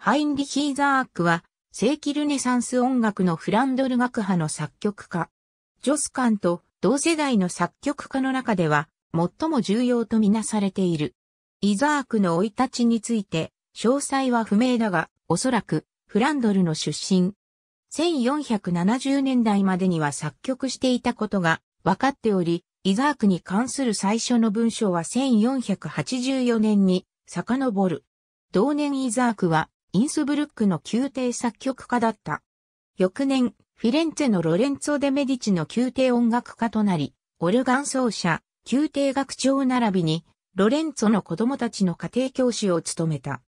ハインリヒ・ーザークは、世紀ルネサンス音楽のフランドル学派の作曲家。ジョスカンと同世代の作曲家の中では、最も重要とみなされている。イザークの生い立ちについて、詳細は不明だが、おそらく、フランドルの出身。1470年代までには作曲していたことが分かっており、イザークに関する最初の文章は1484年に遡る。同年イザークはインスブルックの宮廷作曲家だった。翌年、フィレンツェのロレンツォ・デ・メディチの宮廷音楽家となり、オルガン奏者、宮廷学長並びに、ロレンツォの子供たちの家庭教師を務めた。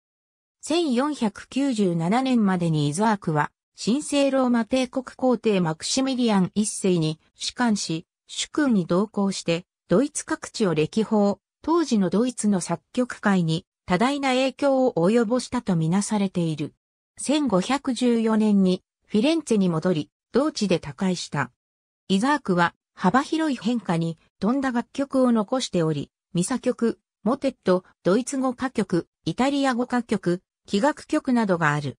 1497年までにイザークは、神聖ローマ帝国皇帝マクシミリアン一世に主管し、主君に同行して、ドイツ各地を歴訪、当時のドイツの作曲界に多大な影響を及ぼしたとみなされている。1514年にフィレンツェに戻り、同地で他界した。イザークは幅広い変化に富んだ楽曲を残しており、ミサ曲、モテット、ドイツ語歌曲、イタリア語歌曲、器楽曲などがある。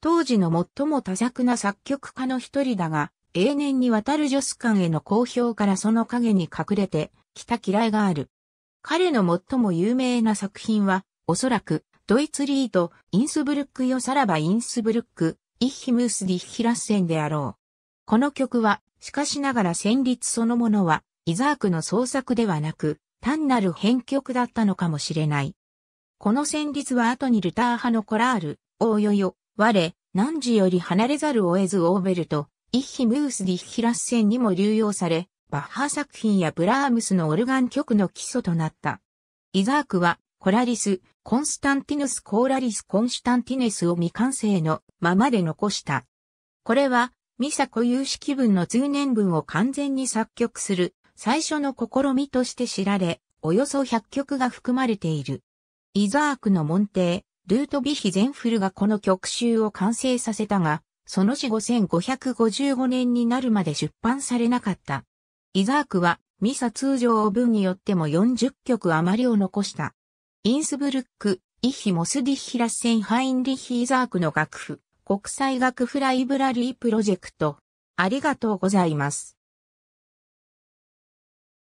当時の最も多作な作曲家の一人だが、永年にわたるジョスカンへの好評からその影に隠れてきた嫌いがある。彼の最も有名な作品は、おそらく、ドイツリード、インスブルックよさらばインスブルック、イッヒムースディッヒラッセンであろう。この曲は、しかしながら旋律そのものは、イザークの創作ではなく、単なる編曲だったのかもしれない。この旋律は後にルター派のコラール、おーよよ、我、汝より離れざるを得ずオーベルト、イッヒムースディッヒラッセンにも流用され、バッハ作品やブラームスのオルガン曲の基礎となった。イザークは、コラリス、コンスタンティヌス・コーラリス・コンスタンティネスを未完成のままで残した。これは、ミサ固有式文の通年文を完全に作曲する最初の試みとして知られ、およそ100曲が含まれている。イザークの門弟、ルートビヒ・ゼンフルがこの曲集を完成させたが、その死5555年になるまで出版されなかった。イザークは、ミサ通常を文によっても40曲余りを残した。インスブルック、イヒ・モスディヒラッセン・ハインリヒ・ーザークの楽譜、国際楽譜ライブラリープロジェクト。ありがとうございます。